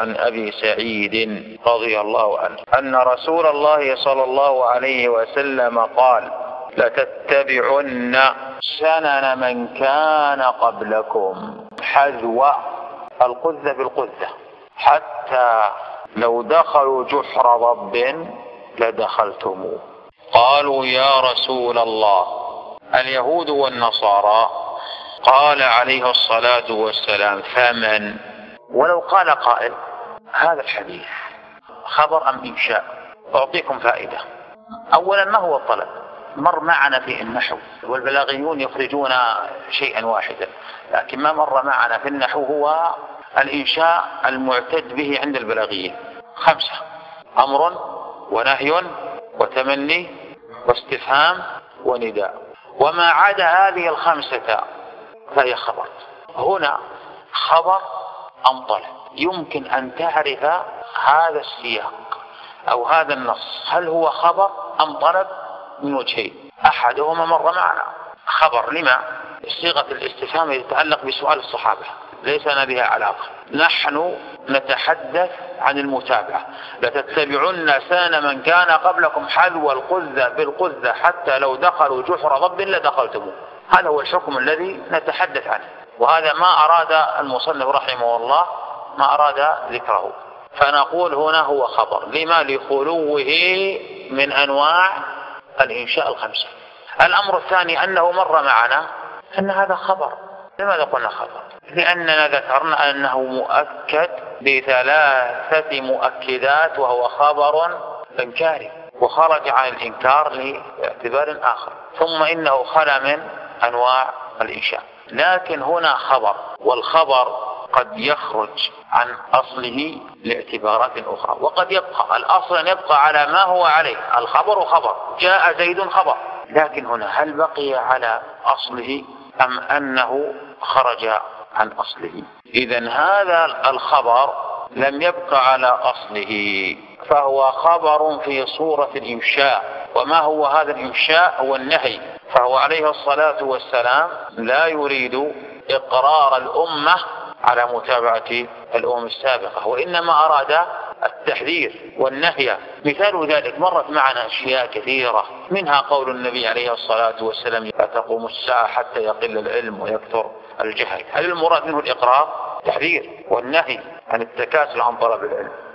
عن أبي سعيد رضي الله عنه أن رسول الله صلى الله عليه وسلم قال لتتبعن سنن من كان قبلكم حذو. القذة بالقذة. حتى لو دخلوا جحر ضب لدخلتموه قالوا يا رسول الله اليهود والنصارى. قال عليه الصلاة والسلام فمن؟ ولو قال قائل هذا الحديث خبر أم إنشاء أعطيكم فائدة. أولا ما هو الطلب؟ مر معنا في النحو والبلاغيون يخرجون شيئا واحدا لكن ما مر معنا في النحو هو الإنشاء المعتد به عند البلاغيين. خمسة. أمر ونهي وتمني واستفهام ونداء. وما عدا هذه الخمسة فهي خبر. هنا خبر أم طلب يمكن أن تعرف هذا السياق أو هذا النص. هل هو خبر أم طلب من وجهين؟ أحدهما مر معنا. خبر لما؟ صيغة الاستفهام يتعلق بسؤال الصحابة. ليس لنا بها علاقة. نحن نتحدث عن المتابعة. لتتبعن سان من كان قبلكم حذو القذة بالقذة حتى لو دخلوا جحر ضب لدخلتموه. هذا هو الحكم الذي نتحدث عنه. وهذا ما أراد المصنف رحمه الله ما أراد ذكره. فنقول هنا هو خبر لما لخلوه من أنواع الإنشاء الخمسة. الأمر الثاني أنه مر معنا أن هذا خبر. لماذا قلنا خبر؟ لأننا ذكرنا أنه مؤكد بثلاثة مؤكدات وهو خبر إنكاري وخرج عن الإنكار لاعتبار آخر. ثم إنه خلا من أنواع الإنشاء. لكن هنا خبر والخبر قد يخرج عن أصله لاعتبارات أخرى وقد يبقى. الأصل أن يبقى على ما هو عليه. الخبر خبر جاء زيد خبر. لكن هنا هل بقي على أصله أم أنه خرج عن أصله؟ إذا هذا الخبر لم يبقى على أصله فهو خبر في صورة الإنشاء. وما هو هذا الإنشاء؟ هو النهي. فهو عليه الصلاة والسلام لا يريد إقرار الأمة على متابعة الأمم السابقة وإنما أراد التحذير والنهي. مثال ذلك مرت معنا أشياء كثيرة منها قول النبي عليه الصلاة والسلام لا تقوم الساعة حتى يقل العلم ويكثر الجهل. هل المراد منه الإقرار؟ تحذير والنهي عن التكاسل عن طلب العلم.